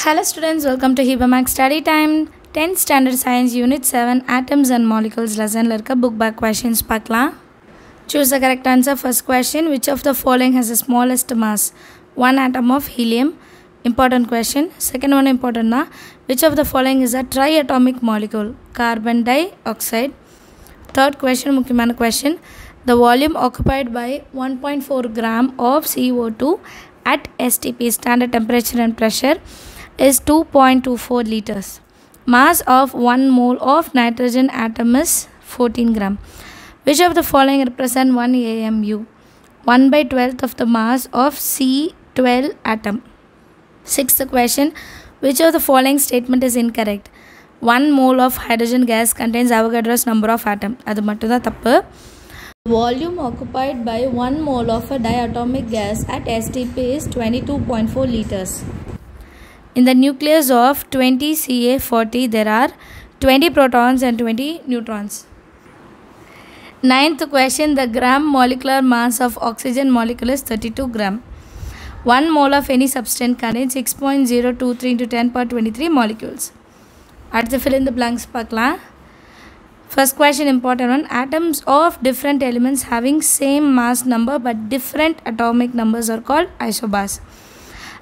Hello students, welcome to Hiba maths Study Time. 10th Standard Science Unit 7 Atoms and Molecules lesson இருக்க book back questions pakla. Choose the correct answer first question. Which of the following has the smallest mass? One atom of helium. Important question. Second one important na. Which of the following is a triatomic molecule? Carbon dioxide. Third question முக்கியமான question. The volume occupied by 1.4 gram of CO2 at STP standard temperature and pressure is 2.24 liters. Mass of 1 mole of nitrogen atom is 14 gram. Which of the following represent 1 AMU? 1 by 12th of the mass of C12 atom. Sixth question Which of the following statement is incorrect? 1 mole of hydrogen gas contains Avogadro's number of atom. அது மட்டும் தான் தப்பு Volume occupied by 1 mole of a diatomic gas at STP is 22.4 liters. In the nucleus of 20Ca40, there are 20 protons and 20 neutrons. Ninth question The gram molecular mass of oxygen molecule is 32 gram. 1 mole of any substance contains 6.023 into 10 power 23 molecules. அடுத்து fill in the blanks பார்க்கலாம் First question important one atoms of different elements having same mass number but different atomic numbers are called isobars.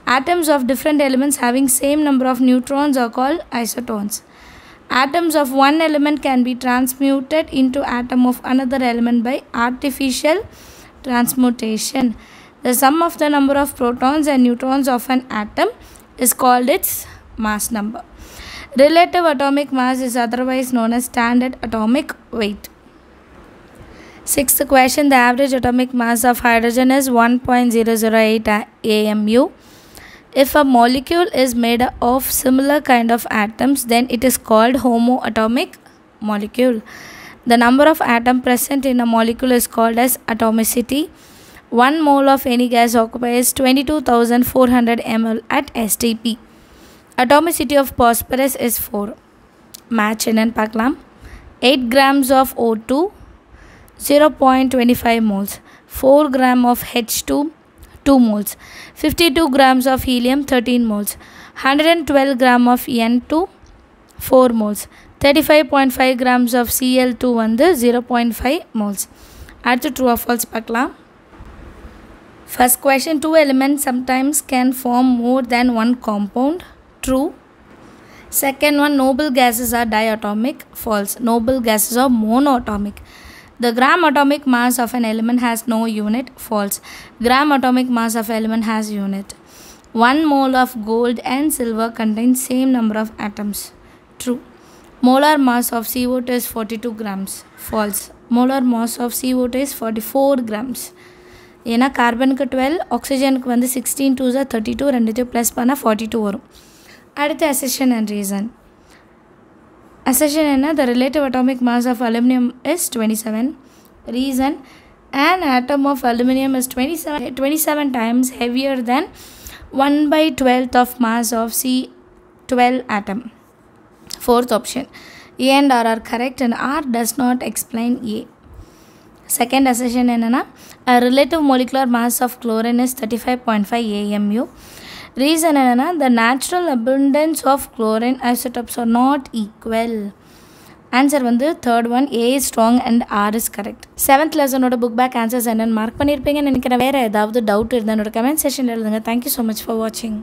Atoms of different elements having same number of neutrons are called isotones. Atoms of one element can be transmuted into atom of another element by artificial transmutation. The sum of the number of protons and neutrons of an atom is called its mass number. Relative atomic mass is otherwise known as standard atomic weight. Sixth question The average atomic mass of hydrogen is 1.008 AMU. If a molecule is made of similar kind of atoms, then it is called homoatomic molecule. The number of atom present in a molecule is called as atomicity. 1 mole of any gas occupies 22,400 ml at STP. Atomicity of phosphorus is 4. Match என்னன்னு பார்க்கலாம் 8 grams of O2 0.25 moles 4 gram of H2 2 moles 52 grams of helium 13 moles 112 gram of N2 4 moles 35.5 grams of Cl2 வந்து 0.5 moles அடுத்து true or false பார்க்கலாம் First question two elements sometimes can form more than one compound true second one noble gases are diatomic false noble gases are monoatomic the gram atomic mass of an element has no unit false gram atomic mass of element has unit 1 mole of gold and silver contains same number of atoms true molar mass of co2 is 42 grams false molar mass of co2 is 44 grams ஏன்னா கார்பனுக்கு twelve ஆக்சிஜனுக்கு வந்து sixteen two jar thirty two ரெண்டுத்தையும் plus பண்ணால் forty two வரும் அடுத்து assertion and reason assertion the relative atomic mass of aluminum is 27. Reason an atom of aluminum is 27, 27 times heavier than 1 by 12th of mass of C12 atom. Fourth option A and R are correct and R does not explain A. Second assertion ಏನನ relative molecular mass of chlorine is thirty five point reason என்னென்னா the natural abundance of chlorine isotopes are not equal answer வந்து third one A is strong and R is correct seventh லெசனோட book back answers என்னென்னு mark பண்ணியிருப்பீங்கன்னு நினைக்கிறேன். வேறு ஏதாவது doubt இருந்தால் என்னோட comment session எழுதுங்க. Thank you so much for வாட்சிங்